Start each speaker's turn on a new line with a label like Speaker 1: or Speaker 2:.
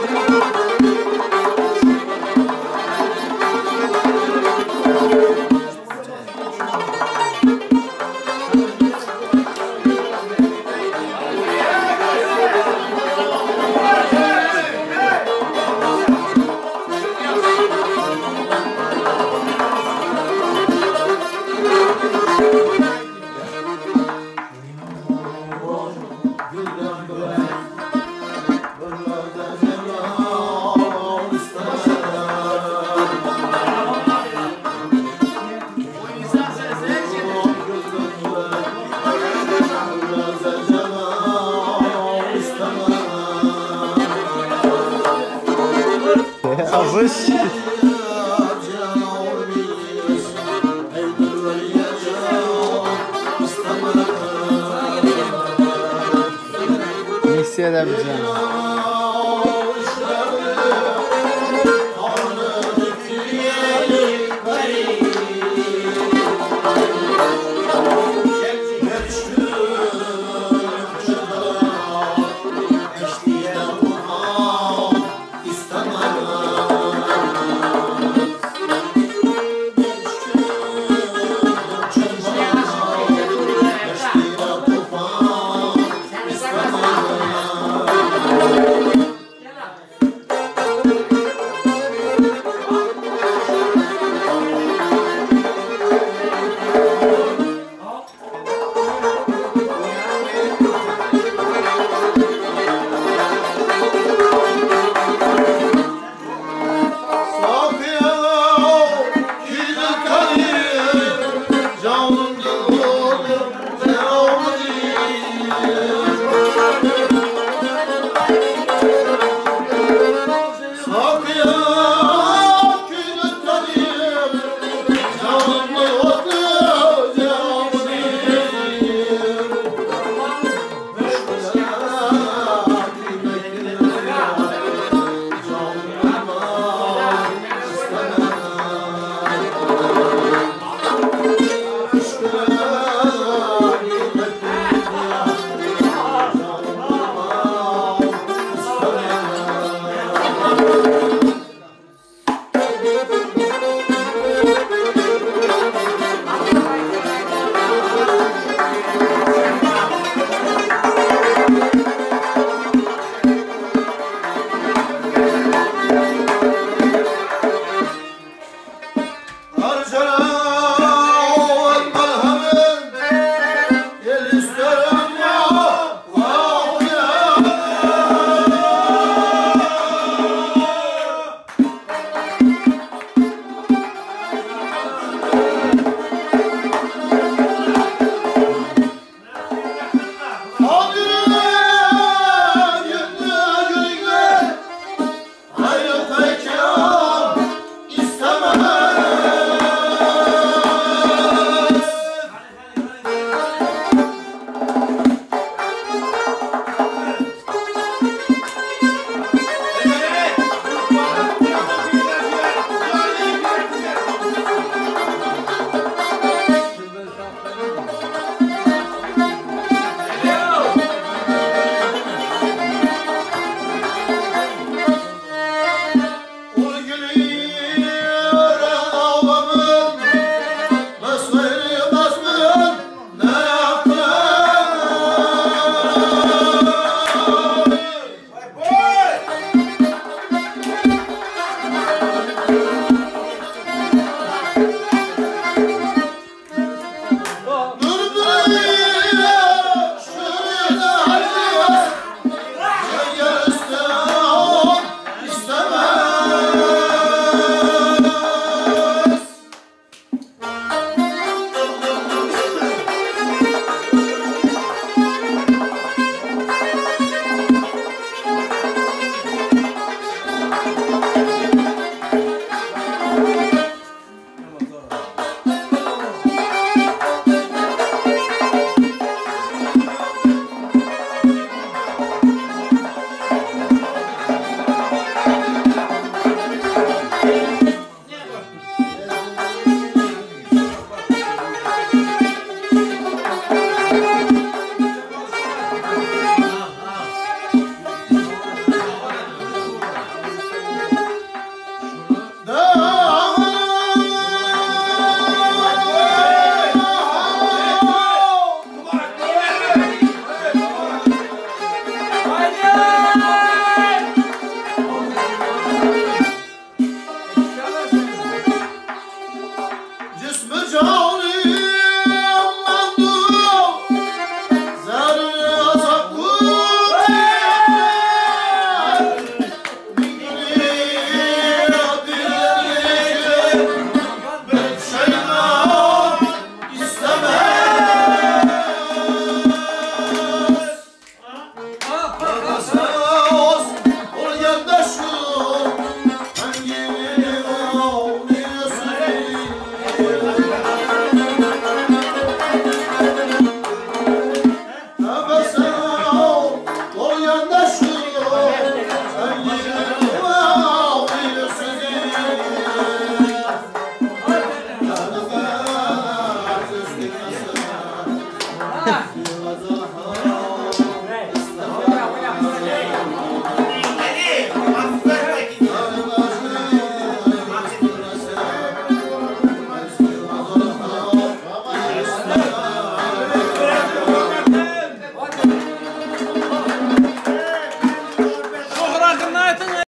Speaker 1: Música
Speaker 2: kazış. Mixi edebileceğim.